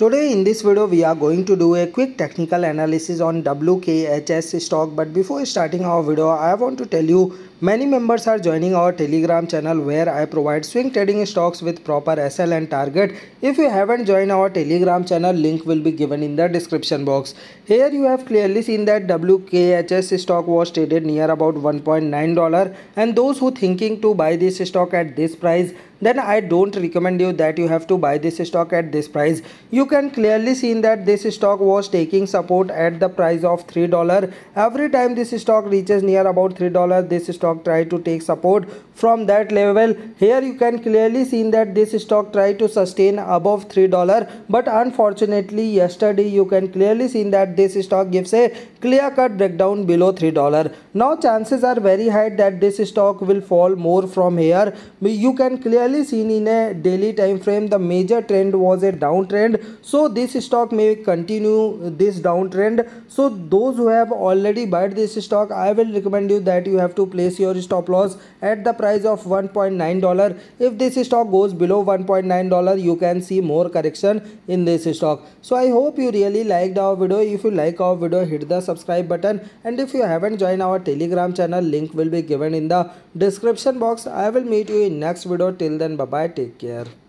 Today in this video we are going to do a quick technical analysis on WKHS stock but before starting our video I want to tell you many members are joining our telegram channel where I provide swing trading stocks with proper SL and target. If you haven't joined our telegram channel link will be given in the description box. Here you have clearly seen that WKHS stock was traded near about 1.9 dollar and those who thinking to buy this stock at this price then I don't recommend you that you have to buy this stock at this price. You can clearly see that this stock was taking support at the price of $3. Every time this stock reaches near about $3, this stock try to take support from that level. Here you can clearly see that this stock try to sustain above $3. But unfortunately, yesterday you can clearly see that this stock gives a clear-cut breakdown below $3. Now chances are very high that this stock will fall more from here. You can clearly see in a daily time frame the major trend was a downtrend so this stock may continue this downtrend so those who have already bought this stock i will recommend you that you have to place your stop loss at the price of 1.9 dollar. If this stock goes below 1.9 dollar you can see more correction in this stock. So i hope you really liked our video. If you like our video hit the subscribe button. And if you haven't joined our telegram channel link will be given in the description box. I will meet you in next video. Till then bye bye take care